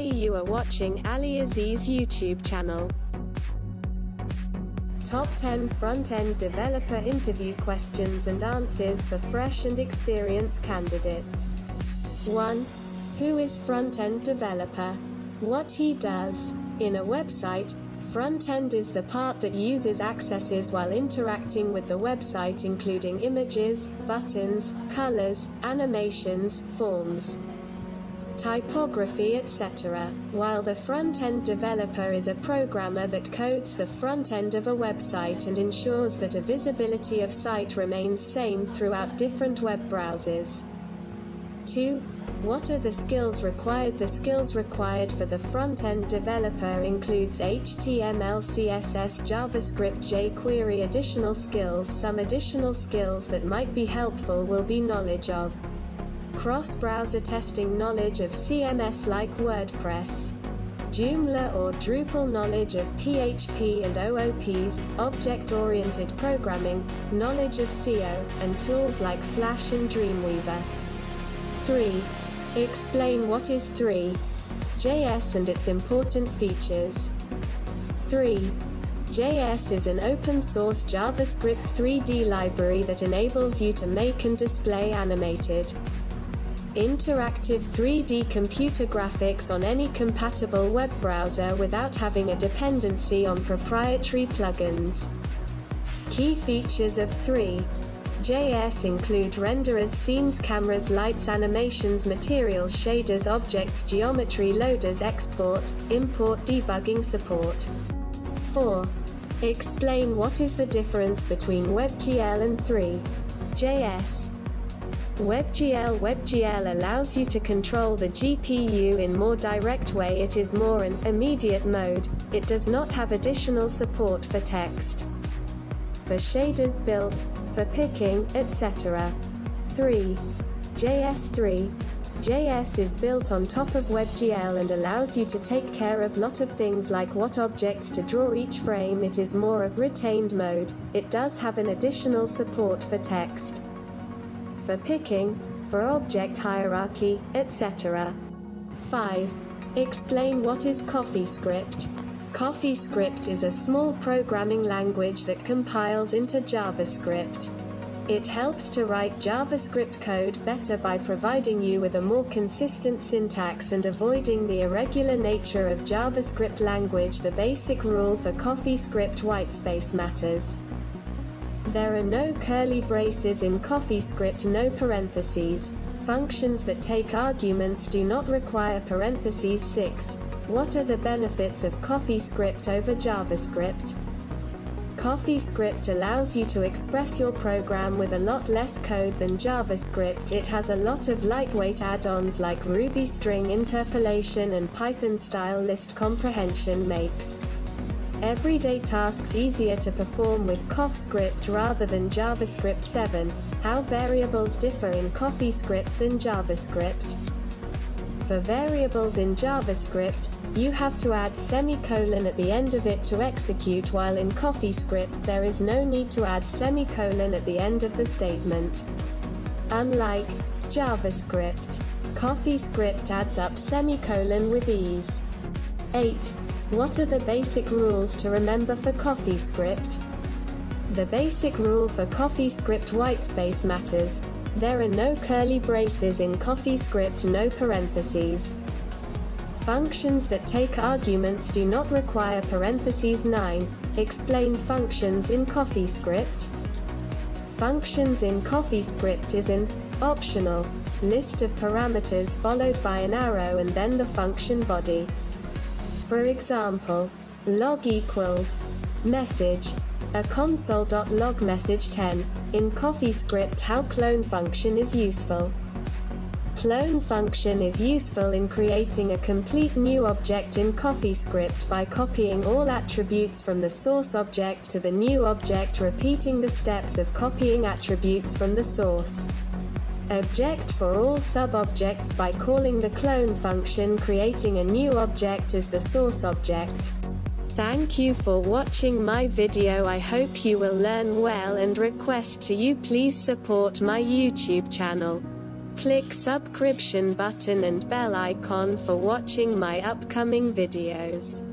Hey you are watching Ali Aziz YouTube channel. Top 10 front-end developer interview questions and answers for fresh and experienced candidates. 1. Who is front-end developer? What he does. In a website, front-end is the part that users accesses while interacting with the website including images, buttons, colors, animations, forms typography etc., while the front-end developer is a programmer that codes the front end of a website and ensures that a visibility of site remains same throughout different web browsers. 2. What are the skills required? The skills required for the front-end developer includes HTML, CSS, JavaScript, jQuery additional skills. Some additional skills that might be helpful will be knowledge of cross-browser testing knowledge of CMS like WordPress, Joomla or Drupal knowledge of PHP and OOPs, object-oriented programming, knowledge of SEO, and tools like Flash and Dreamweaver. 3. Explain what is 3. JS and its important features. 3. JS is an open-source JavaScript 3D library that enables you to make and display animated, interactive 3D computer graphics on any compatible web browser without having a dependency on proprietary plugins. Key features of 3. JS include renderers, scenes, cameras, lights, animations, materials, shaders, objects, geometry, loaders, export, import, debugging support. 4. Explain what is the difference between WebGL and 3. JS. WebGL WebGL allows you to control the GPU in more direct way it is more an immediate mode, it does not have additional support for text. For shaders built, for picking, etc. 3. JS3 JS is built on top of WebGL and allows you to take care of lot of things like what objects to draw each frame it is more a retained mode, it does have an additional support for text for picking, for object hierarchy, etc. 5. Explain what is CoffeeScript. CoffeeScript is a small programming language that compiles into JavaScript. It helps to write JavaScript code better by providing you with a more consistent syntax and avoiding the irregular nature of JavaScript language. The basic rule for CoffeeScript whitespace matters. There are no curly braces in CoffeeScript no parentheses. Functions that take arguments do not require parentheses 6. What are the benefits of CoffeeScript over JavaScript? CoffeeScript allows you to express your program with a lot less code than JavaScript. It has a lot of lightweight add-ons like Ruby string interpolation and Python-style list comprehension makes everyday tasks easier to perform with CoffeeScript rather than JavaScript 7, how variables differ in CoffeeScript than JavaScript. For variables in JavaScript, you have to add semicolon at the end of it to execute while in CoffeeScript there is no need to add semicolon at the end of the statement. Unlike JavaScript, CoffeeScript adds up semicolon with ease. 8. What are the basic rules to remember for CoffeeScript? The basic rule for CoffeeScript whitespace matters. There are no curly braces in CoffeeScript no parentheses. Functions that take arguments do not require parentheses 9. Explain functions in CoffeeScript. Functions in CoffeeScript is an optional list of parameters followed by an arrow and then the function body. For example, log equals message a console.log message 10 in CoffeeScript how clone function is useful. Clone function is useful in creating a complete new object in CoffeeScript by copying all attributes from the source object to the new object repeating the steps of copying attributes from the source object for all sub-objects by calling the clone function creating a new object as the source object. Thank you for watching my video I hope you will learn well and request to you please support my YouTube channel. Click subscription button and bell icon for watching my upcoming videos.